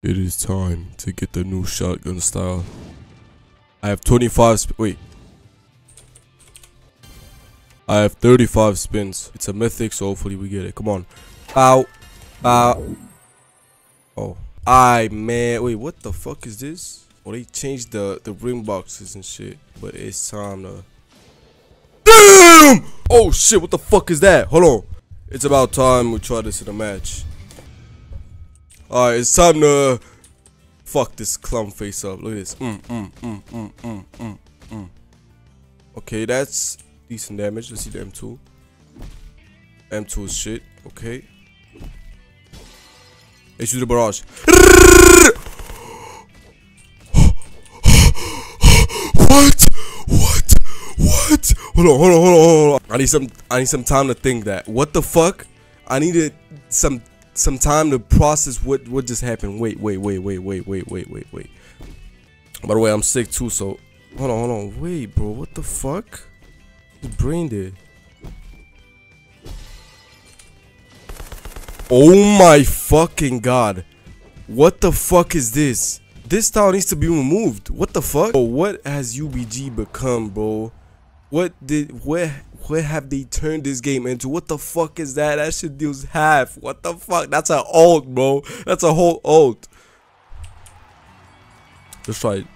It is time to get the new shotgun style. I have 25 sp- wait. I have 35 spins. It's a mythic, so hopefully we get it. Come on. Ow. Ow. Oh. I man. Wait, what the fuck is this? Oh, they changed the, the ring boxes and shit. But it's time to... Damn! Oh shit, what the fuck is that? Hold on. It's about time we try this in a match. Alright, it's time to fuck this clown face up. Look at this. Mm, mm, mm, mm, mm, mm, mm. Okay, that's decent damage. Let's see the M2. M2 is shit. Okay. Let's use the barrage. what? What? What? Hold on, hold on, hold on, hold on. I need some I need some time to think that. What the fuck? I needed some some time to process what what just happened. Wait, wait, wait, wait, wait, wait, wait, wait, wait. By the way, I'm sick too, so hold on, hold on. Wait, bro, what the fuck? His brain dead. Oh my fucking god. What the fuck is this? This style needs to be removed. What the fuck? Bro, what has UBG become, bro? What did where where have they turned this game into? What the fuck is that? That shit deals half. What the fuck? That's an ult, bro. That's a whole ult. Let's try it.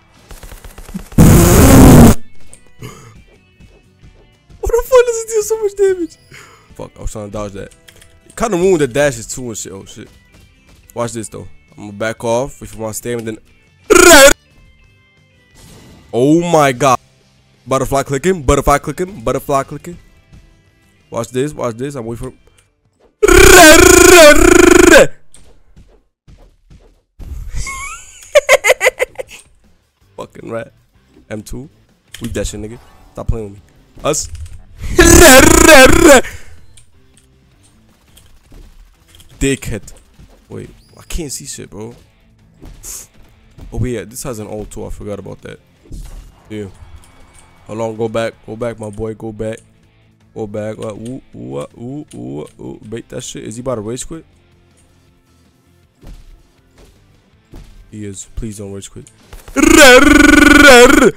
what the fuck does it deal so much damage? Fuck, I was trying to dodge that. It kind of ruined the dashes too and shit. Oh shit. Watch this though. I'm gonna back off, wait for my stamina, then. Oh my god. Butterfly clicking, butterfly clicking, butterfly clicking. Watch this, watch this. I'm waiting for. Fucking rat. M2. We that shit, nigga. Stop playing with me. Us. Dickhead. Wait, I can't see shit, bro. Oh yeah, this has an old too. I forgot about that. Yeah. Hold on, go back, go back, my boy, go back, go back. Uh, ooh, ooh, uh, ooh, ooh, uh, ooh, bait that shit. Is he about to rage quit? He is. Please don't rage quit.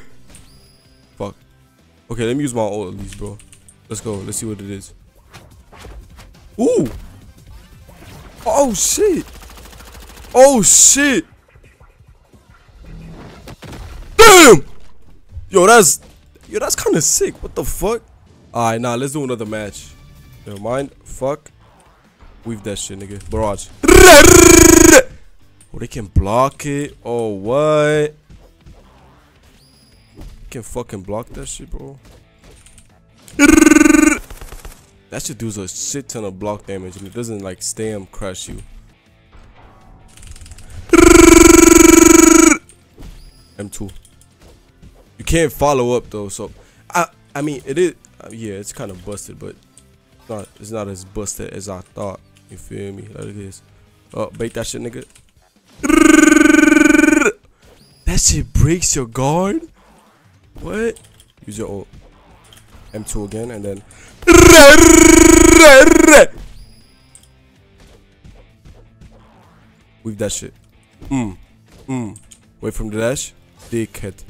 Fuck. Okay, let me use my ult at least, bro. Let's go. Let's see what it is. Ooh. Oh shit. Oh shit. Damn. Yo, that's yo, that's kind of sick. What the fuck? All right, nah, let's do another match. Never mind. Fuck. Weave that shit, nigga. Barrage. Oh, they can block it. Oh, what? can fucking block that shit, bro. That shit does a shit ton of block damage and it doesn't like stam crush you. M2. You can't follow up though, so I I mean it is yeah, it's kind of busted, but not it's not as busted as I thought. You feel me? This. Oh, bait that shit, nigga. That shit breaks your guard. What? Use your ult. M2 again, and then. Weave that shit. Mm. Mm. Wait from the dash. Dickhead.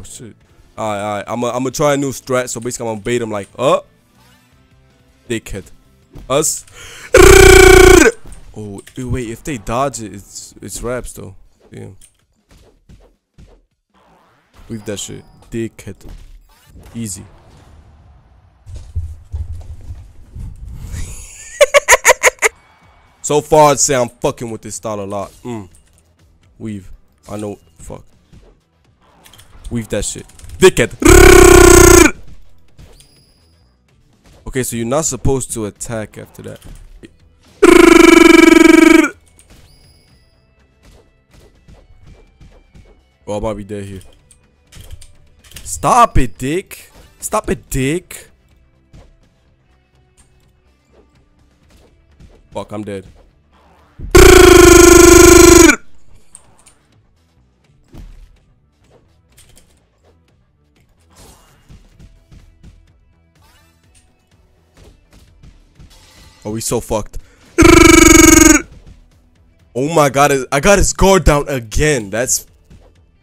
Oh shit. Alright, alright. I'm gonna try a new strat. So basically, I'm gonna bait him like, uh. Dickhead. Us. Oh, wait. If they dodge it, it's it's raps though. Damn. Weave that shit. Dickhead. Easy. so far, I'd say I'm fucking with this style a lot. Mm. Weave. I know. Fuck. Weave that shit. Dickhead. Okay, so you're not supposed to attack after that. Oh, I might be dead here. Stop it, dick. Stop it, dick. Fuck, I'm dead. Oh, we so fucked. Oh my god, I got his guard down again. That's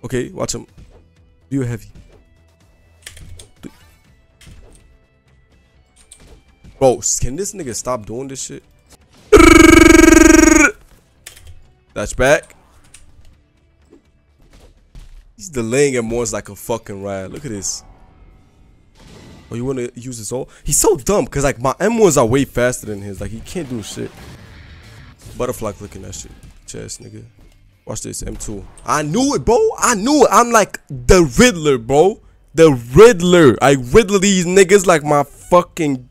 okay. Watch him. Do heavy. Bro, can this nigga stop doing this shit? That's back. He's delaying it more like a fucking riot. Look at this. Oh, you want to use his ult? He's so dumb because like my M1s are way faster than his. Like he can't do shit. Butterfly clicking that shit. Chest, nigga. Watch this, M2. I knew it, bro. I knew it. I'm like the Riddler, bro. The Riddler. I riddle these niggas like my fucking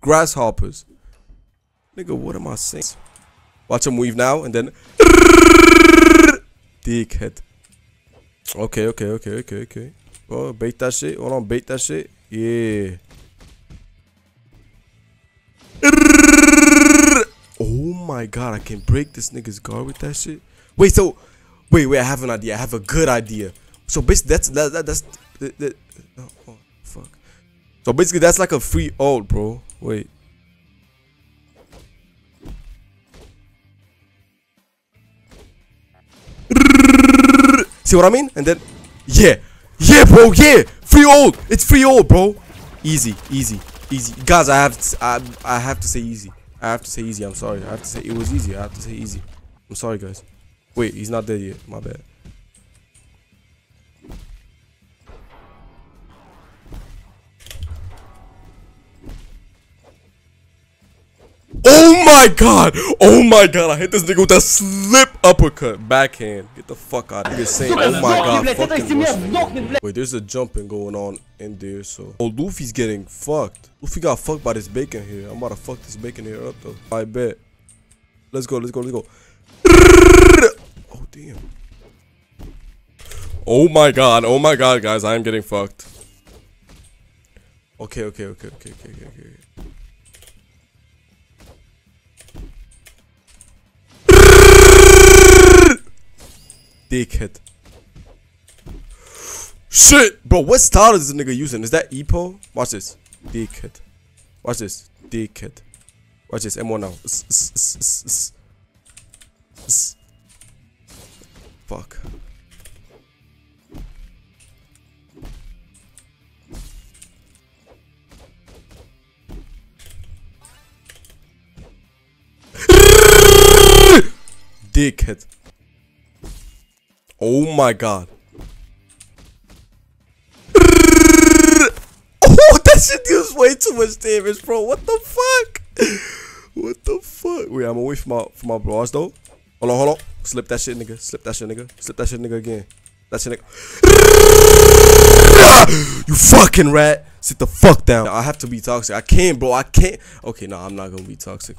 grasshoppers. Nigga, what am I saying? Watch him weave now and then. Dickhead. Okay, okay, okay, okay, okay. Oh, bait that shit. Hold on, bait that shit. Yeah. Oh my god, I can break this nigga's guard with that shit. Wait, so wait, wait, I have an idea. I have a good idea. So basically, that's that, that that's that, that, oh, oh, fuck. So basically, that's like a free ult, bro. Wait. See what I mean? And then, yeah, yeah, bro, yeah, free ult. It's free ult, bro. Easy, easy, easy. Guys, I have to, I, I have to say easy. I have to say easy. I'm sorry. I have to say it was easy. I have to say easy. I'm sorry, guys. Wait, he's not there yet. My bad. My god! Oh my god! I hit this nigga with a slip uppercut. Backhand. Get the fuck out of here. Saying, oh my god. Fucking Wait, there's a jumping going on in there, so. Oh, Luffy's getting fucked. Luffy got fucked by this bacon hair. I'm about to fuck this bacon hair up, though. I bet. Let's go, let's go, let's go. Oh, damn. Oh my god. Oh my god, guys. I am getting fucked. Okay, okay, okay, okay, okay, okay, okay. Dickhead. Shit! Bro, what style is this nigga using? Is that Ippo? Watch this. Dickhead. Watch this. Dickhead. Watch this. M1 now. Fuck. Dickhead. Oh my god. Oh, that shit deals way too much damage, bro. What the fuck? What the fuck? Wait, I'm away from my from my bras though. Hold on, hold on. Slip that shit, nigga. Slip that shit, nigga. Slip that shit, nigga again. That shit, nigga. You fucking rat. Sit the fuck down. I have to be toxic. I can't, bro. I can't. Okay, no, I'm not gonna be toxic.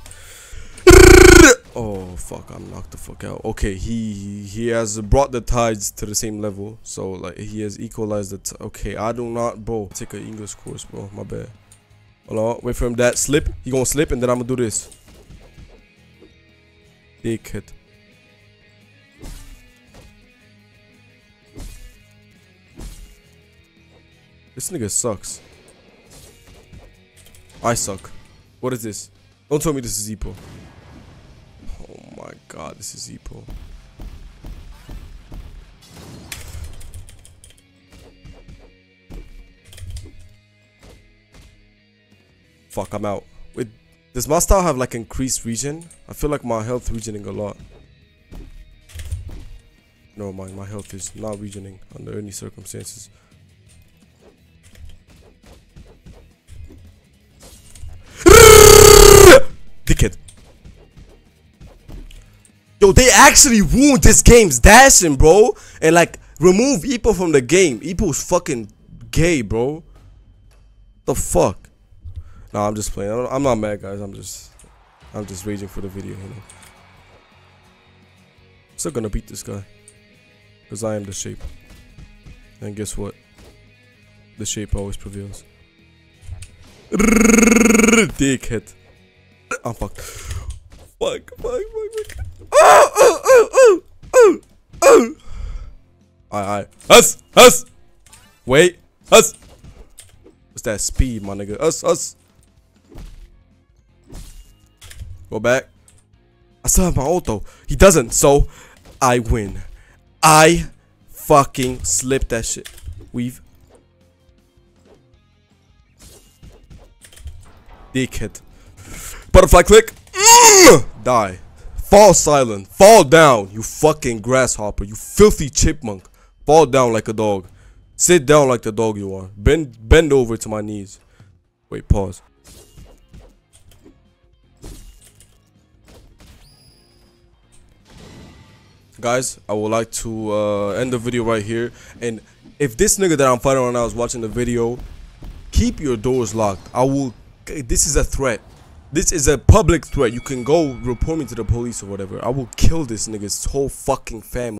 Oh fuck! I'm knocked the fuck out. Okay, he he has brought the tides to the same level, so like he has equalized it. Okay, I do not, bro. Take an English course, bro. My bad. Hold on, wait for him. That slip. He gonna slip, and then I'm gonna do this. Dickhead. This nigga sucks. I suck. What is this? Don't tell me this is Ippo my god, this is Ippo. Fuck, I'm out. Wait, does my style have like increased regen? I feel like my health regening a lot. No, my, my health is not regening under any circumstances. Yo, they actually ruined this game's dashing, bro. And like, remove Ippo from the game. Ippo's fucking gay, bro. The fuck? Nah, I'm just playing. I'm not mad, guys. I'm just, I'm just raging for the video, you know. Still gonna beat this guy. Because I am the shape. And guess what? The shape always prevails. Dickhead. I'm fucked. Fuck, fuck, fuck, fuck. Oh, oh, oh, oh, oh, oh. Alright, alright. Us, us. Wait, us. What's that speed, my nigga? Us, us. Go back. I still have my ult though. He doesn't, so I win. I fucking slipped that shit. We've dickhead. Butterfly click. Mm! Die. Fall silent. Fall down, you fucking grasshopper. You filthy chipmunk. Fall down like a dog. Sit down like the dog you are. Bend bend over to my knees. Wait, pause. Guys, I would like to uh, end the video right here. And if this nigga that I'm fighting right now is watching the video, keep your doors locked. I will. This is a threat. This is a public threat. You can go report me to the police or whatever. I will kill this nigga's whole fucking family.